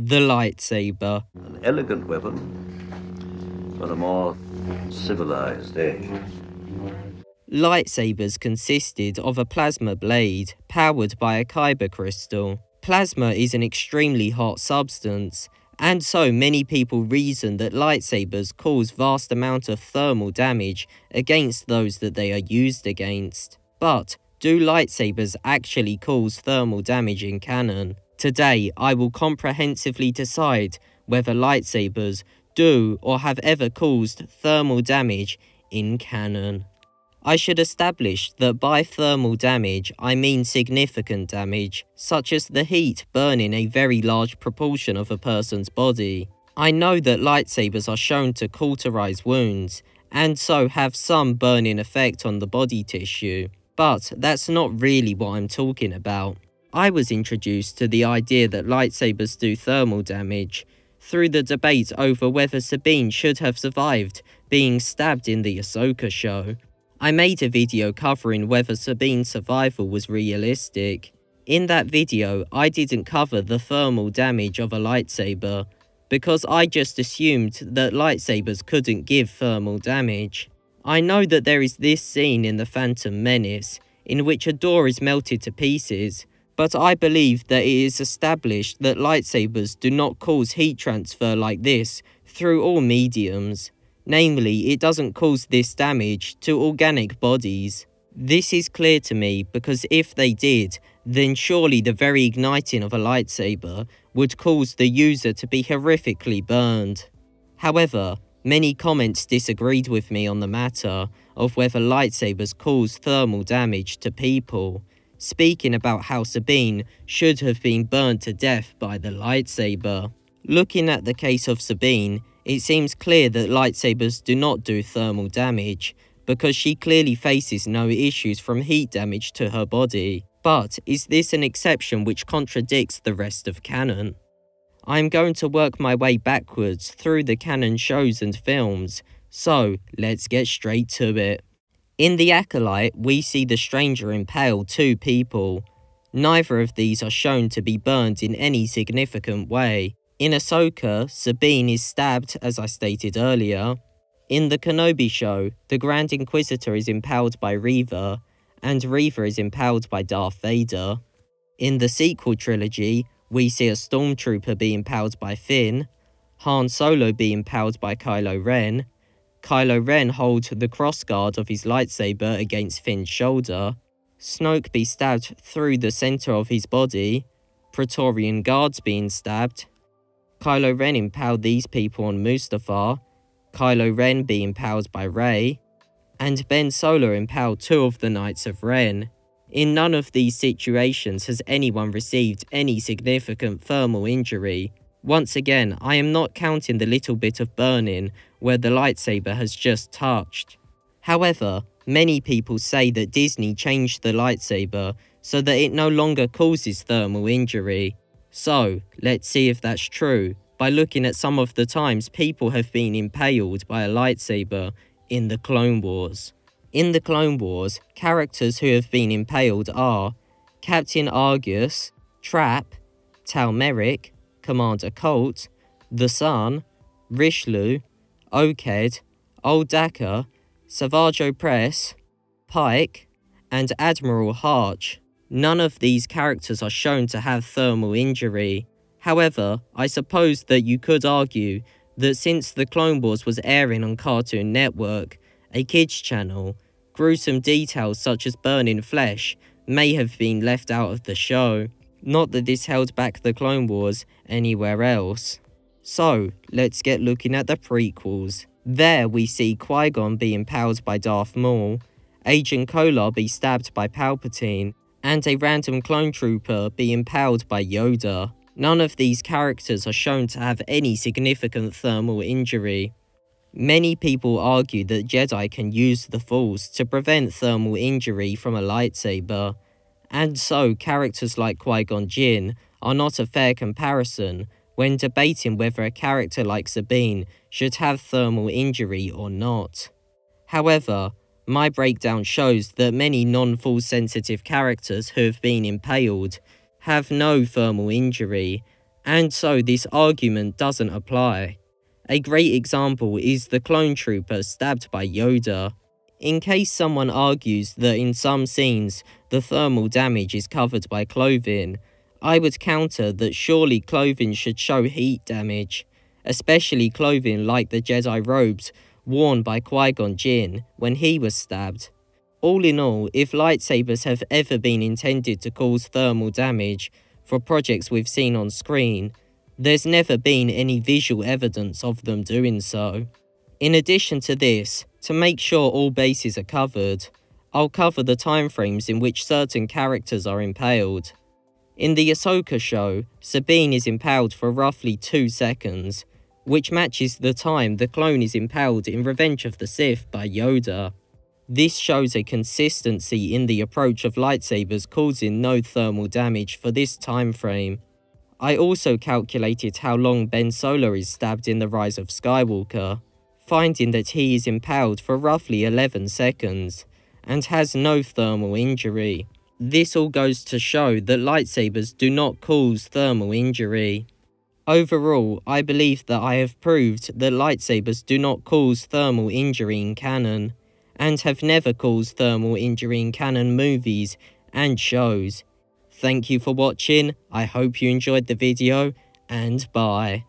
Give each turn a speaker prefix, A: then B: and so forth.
A: the lightsaber.
B: An elegant weapon for a more civilized age.
A: Lightsabers consisted of a plasma blade powered by a kyber crystal. Plasma is an extremely hot substance, and so many people reason that lightsabers cause vast amount of thermal damage against those that they are used against. But do lightsabers actually cause thermal damage in canon? Today, I will comprehensively decide whether lightsabers do or have ever caused thermal damage in canon. I should establish that by thermal damage, I mean significant damage, such as the heat burning a very large proportion of a person's body. I know that lightsabers are shown to cauterize wounds, and so have some burning effect on the body tissue, but that's not really what I'm talking about. I was introduced to the idea that lightsabers do thermal damage through the debate over whether Sabine should have survived being stabbed in the Ahsoka show. I made a video covering whether Sabine's survival was realistic. In that video, I didn't cover the thermal damage of a lightsaber, because I just assumed that lightsabers couldn't give thermal damage. I know that there is this scene in The Phantom Menace, in which a door is melted to pieces, but I believe that it is established that lightsabers do not cause heat transfer like this through all mediums. Namely, it doesn't cause this damage to organic bodies. This is clear to me because if they did, then surely the very igniting of a lightsaber would cause the user to be horrifically burned. However, many comments disagreed with me on the matter of whether lightsabers cause thermal damage to people speaking about how Sabine should have been burned to death by the lightsaber. Looking at the case of Sabine, it seems clear that lightsabers do not do thermal damage, because she clearly faces no issues from heat damage to her body. But is this an exception which contradicts the rest of canon? I am going to work my way backwards through the canon shows and films, so let's get straight to it. In The Acolyte, we see the stranger impale two people. Neither of these are shown to be burned in any significant way. In Ahsoka, Sabine is stabbed, as I stated earlier. In The Kenobi Show, the Grand Inquisitor is impaled by Reva, and Reva is impaled by Darth Vader. In the sequel trilogy, we see a stormtrooper be impaled by Finn, Han Solo be impaled by Kylo Ren, Kylo Ren holds the crossguard of his lightsaber against Finn's shoulder, Snoke be stabbed through the center of his body, Praetorian guards being stabbed, Kylo Ren impaled these people on Mustafar, Kylo Ren be impaled by Rey, and Ben Solo impaled two of the Knights of Ren. In none of these situations has anyone received any significant thermal injury, once again, I am not counting the little bit of burning where the lightsaber has just touched. However, many people say that Disney changed the lightsaber so that it no longer causes thermal injury. So, let's see if that's true by looking at some of the times people have been impaled by a lightsaber in the Clone Wars. In the Clone Wars, characters who have been impaled are Captain Argyus, Trap, Tal Merrik, Commander Colt, The Sun, Rish Loo, Oked, Old Daka, Savage Opress, Pike, and Admiral Harch. None of these characters are shown to have thermal injury. However, I suppose that you could argue that since the Clone Wars was airing on Cartoon Network, a kids channel, gruesome details such as burning flesh may have been left out of the show. Not that this held back the Clone Wars anywhere else. So, let's get looking at the prequels. There we see Qui-Gon be impaled by Darth Maul, Agen Kolar be stabbed by Palpatine, and a random clone trooper be impaled by Yoda. None of these characters are shown to have any significant thermal injury. Many people argue that Jedi can use the Force to prevent thermal injury from a lightsaber, and so characters like Qui-Gon Jinn are not a fair comparison when debating whether a character like Sabine should have thermal injury or not. However, my breakdown shows that many non-force sensitive characters who have been impaled have no thermal injury, and so this argument doesn't apply. A great example is the clone trooper stabbed by Yoda. In case someone argues that in some scenes the thermal damage is covered by clothing, I would counter that surely clothing should show heat damage, especially clothing like the Jedi robes worn by Qui-Gon Jinn when he was stabbed. All in all, if lightsabers have ever been intended to cause thermal damage for projects we've seen on screen, there's never been any visual evidence of them doing so. In addition to this, to make sure all bases are covered, I'll cover the timeframes in which certain characters are impaled. In the Ahsoka show, Sabine is impaled for roughly 2 seconds, which matches the time the clone is impaled in Revenge of the Sith by Yoda. This shows a consistency in the approach of lightsabers causing no thermal damage for this time frame. I also calculated how long Ben Solo is stabbed in The Rise of Skywalker, finding that he is impaled for roughly 11 seconds, and has no thermal injury. This all goes to show that lightsabers do not cause thermal injury. Overall, I believe that I have proved that lightsabers do not cause thermal injury in canon, and have never caused thermal injury in canon movies and shows. Thank you for watching, I hope you enjoyed the video, and bye.